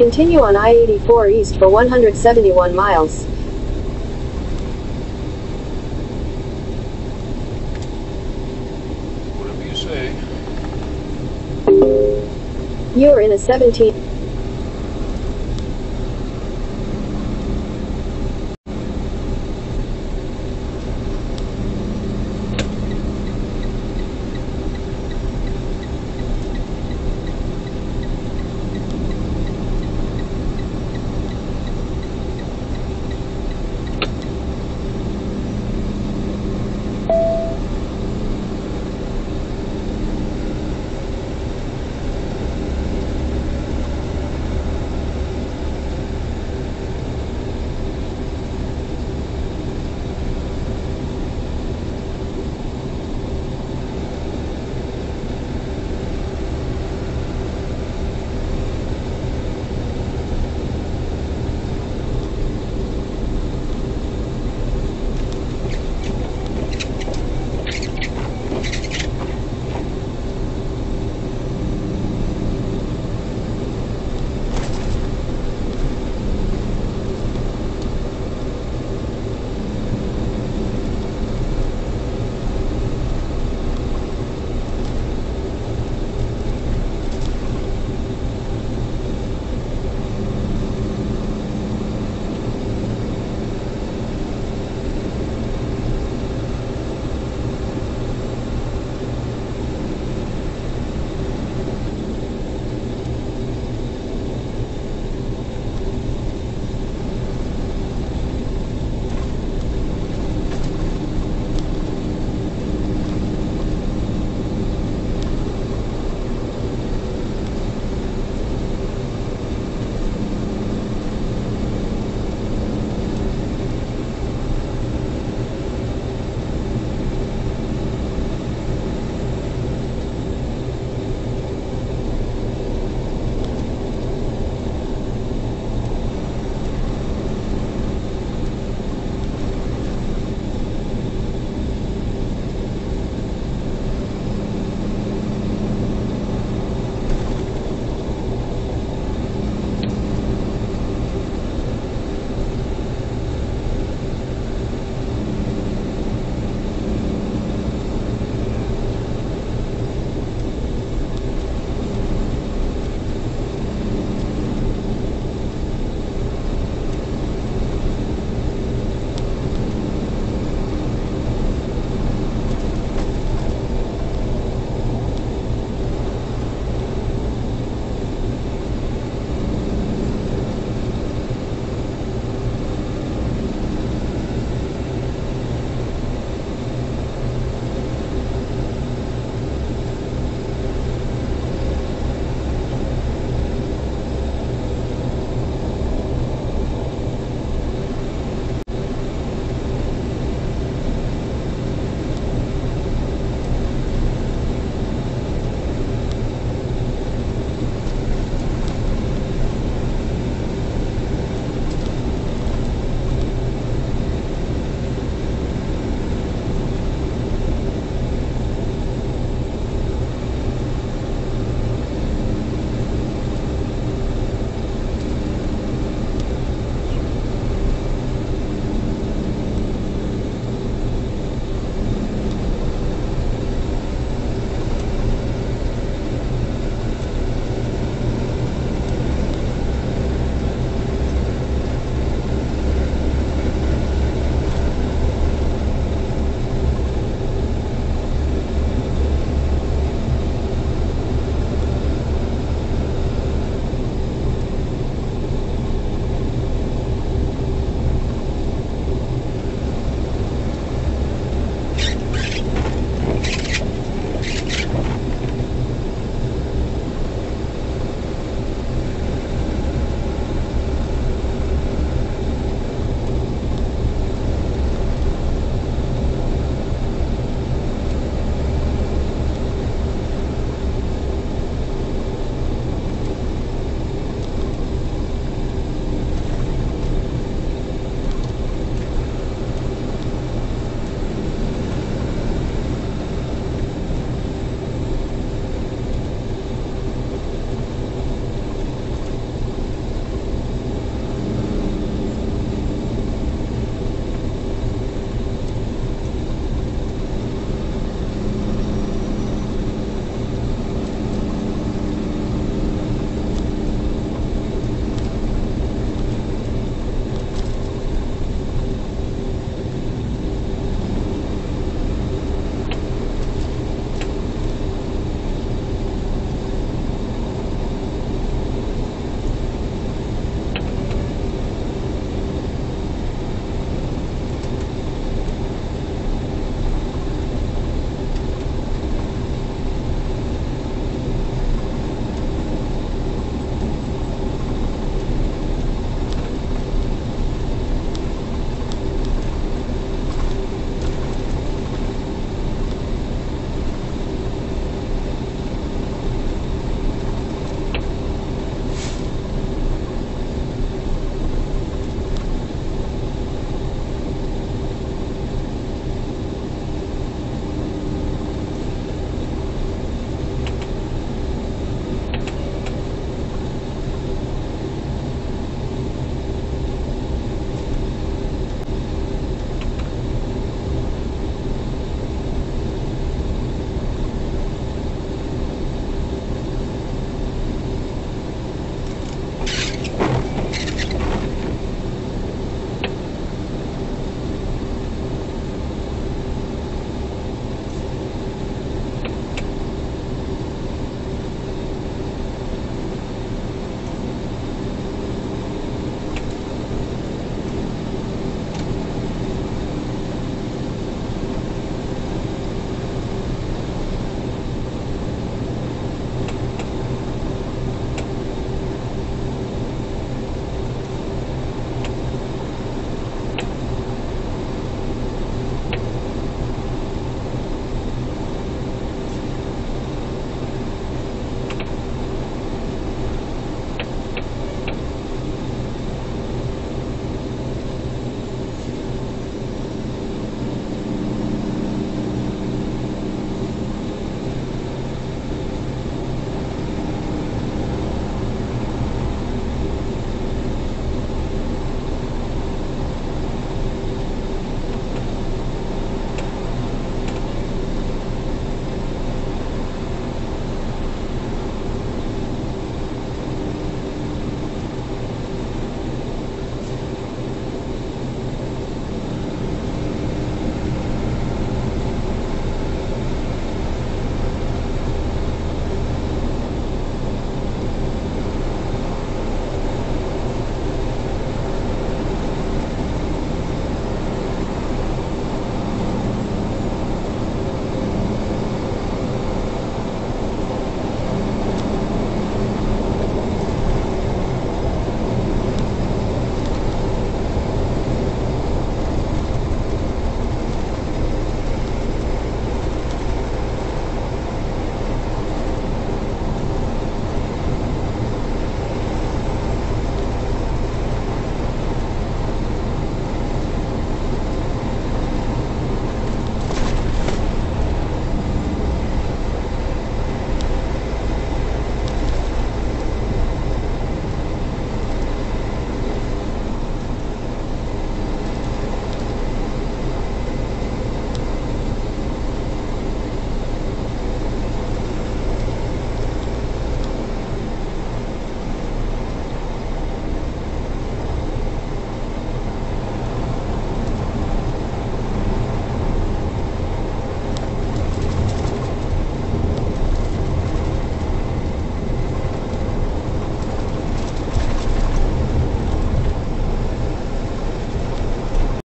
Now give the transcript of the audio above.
Continue on I-84 east for 171 miles. Whatever you say. You are in a 17...